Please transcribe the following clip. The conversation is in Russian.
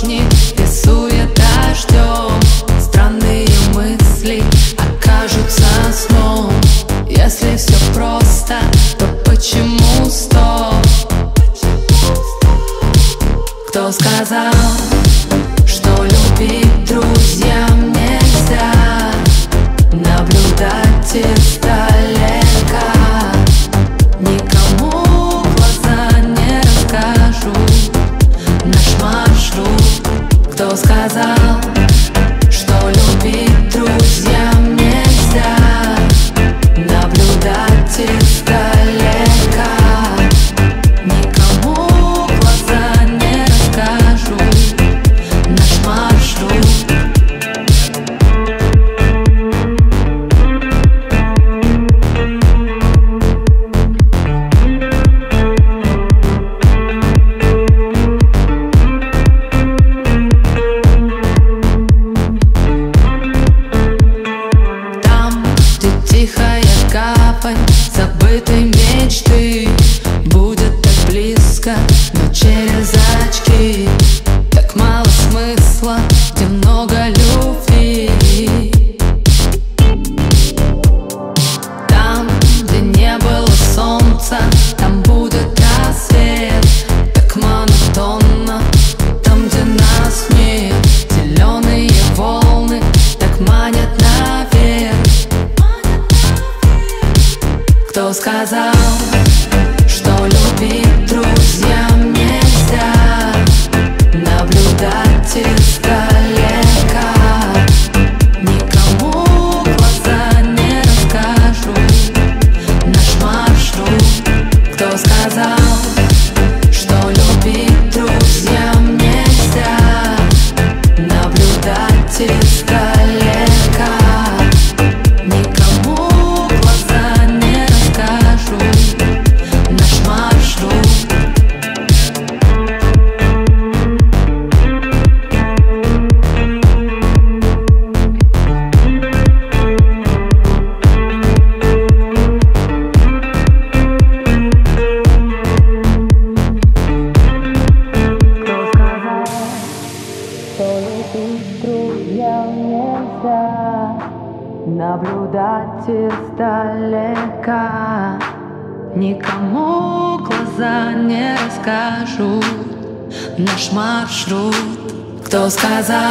порожней Ты Странные мысли окажутся сном Если все просто, то почему стоп? Кто сказал, что любить друзьям нельзя? Наблюдать и dos casas. Где любви. Там, где не было солнца, там будет рассвет Так монотонно, там, где нас нет Зеленые волны так манят наверх. Кто сказал, Наблюдать издалека Никому глаза не расскажут Наш маршрут. Кто сказал,